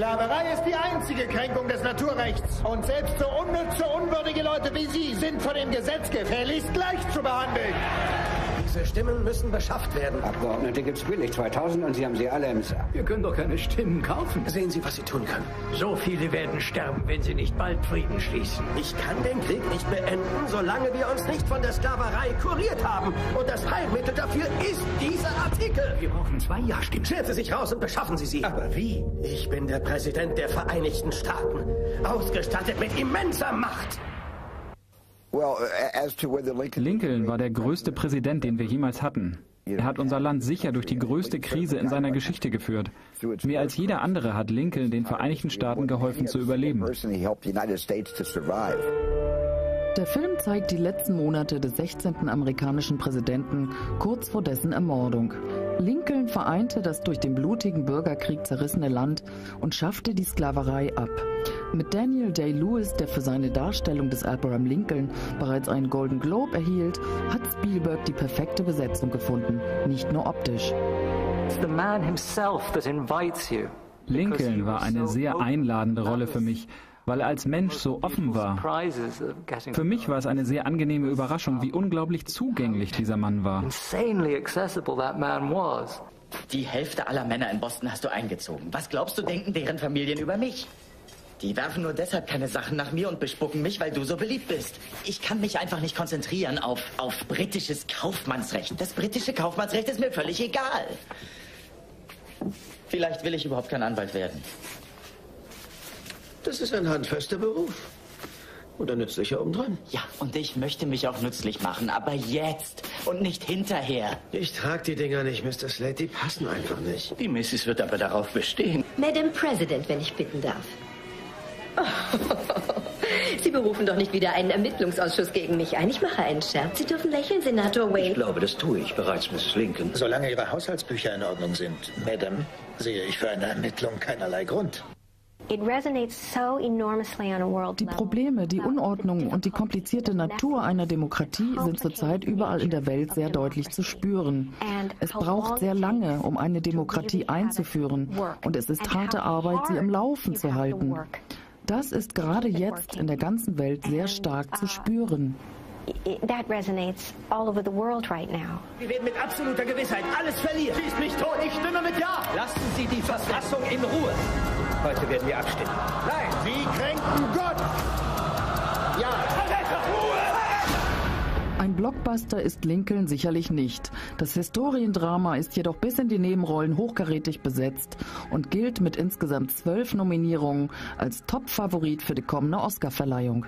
Sklaverei ist die einzige Kränkung des Naturrechts. Und selbst so unnütze, unwürdige Leute wie Sie sind von dem Gesetz gefälligst gleich zu behandeln. Diese Stimmen müssen beschafft werden. Abgeordnete gibt's billig 2000 und Sie haben sie alle im Sack. Wir können doch keine Stimmen kaufen. Sehen Sie, was Sie tun können. So viele werden sterben, wenn Sie nicht bald Frieden schließen. Ich kann den Krieg nicht beenden, solange wir uns nicht von der Sklaverei kuriert haben. Und das Heilmittel dafür ist dieser Artikel. Wir brauchen zwei Ja-Stimmen. Scheren Sie sich raus und beschaffen Sie sie. Aber wie? Ich bin der Präsident der Vereinigten Staaten, ausgestattet mit immenser Macht. Lincoln war der größte Präsident, den wir jemals hatten. Er hat unser Land sicher durch die größte Krise in seiner Geschichte geführt. Mehr als jeder andere hat Lincoln den Vereinigten Staaten geholfen zu überleben. Der Film zeigt die letzten Monate des 16. amerikanischen Präsidenten kurz vor dessen Ermordung. Lincoln vereinte das durch den blutigen Bürgerkrieg zerrissene Land und schaffte die Sklaverei ab. Mit Daniel Day-Lewis, der für seine Darstellung des Abraham Lincoln bereits einen Golden Globe erhielt, hat Spielberg die perfekte Besetzung gefunden, nicht nur optisch. Lincoln war eine sehr einladende Rolle für mich, weil er als Mensch so offen war. Für mich war es eine sehr angenehme Überraschung, wie unglaublich zugänglich dieser Mann war. Die Hälfte aller Männer in Boston hast du eingezogen. Was glaubst du, denken deren Familien über mich? Die werfen nur deshalb keine Sachen nach mir und bespucken mich, weil du so beliebt bist. Ich kann mich einfach nicht konzentrieren auf, auf britisches Kaufmannsrecht. Das britische Kaufmannsrecht ist mir völlig egal. Vielleicht will ich überhaupt kein Anwalt werden. Das ist ein handfester Beruf. Und ein nützlicher obendrein. Ja, und ich möchte mich auch nützlich machen, aber jetzt und nicht hinterher. Ich trage die Dinger nicht, Mr. Slade. Die passen einfach nicht. Die Mrs. wird aber darauf bestehen. Madam President, wenn ich bitten darf. Sie berufen doch nicht wieder einen Ermittlungsausschuss gegen mich ein. Ich mache einen Scherz. Sie dürfen lächeln, Senator Wayne. Ich glaube, das tue ich bereits, Mrs. Lincoln. Solange Ihre Haushaltsbücher in Ordnung sind, Madam, sehe ich für eine Ermittlung keinerlei Grund. Die Probleme, die Unordnung und die komplizierte Natur einer Demokratie sind zurzeit überall in der Welt sehr deutlich zu spüren. Es braucht sehr lange, um eine Demokratie einzuführen, und es ist harte Arbeit, sie im Laufen zu halten. Das ist gerade jetzt in der ganzen Welt sehr stark zu spüren. That resonates all over the world right now. Wir werden mit absoluter Gewissheit alles verlieren. Schieß mich tot, ich stimme mit Ja! Lassen Sie die Verfassung in Ruhe. Heute werden wir abstimmen. Nein, Sie kränken Gott! Ein Blockbuster ist Lincoln sicherlich nicht. Das Historiendrama ist jedoch bis in die Nebenrollen hochkarätig besetzt und gilt mit insgesamt zwölf Nominierungen als Top-Favorit für die kommende Oscarverleihung.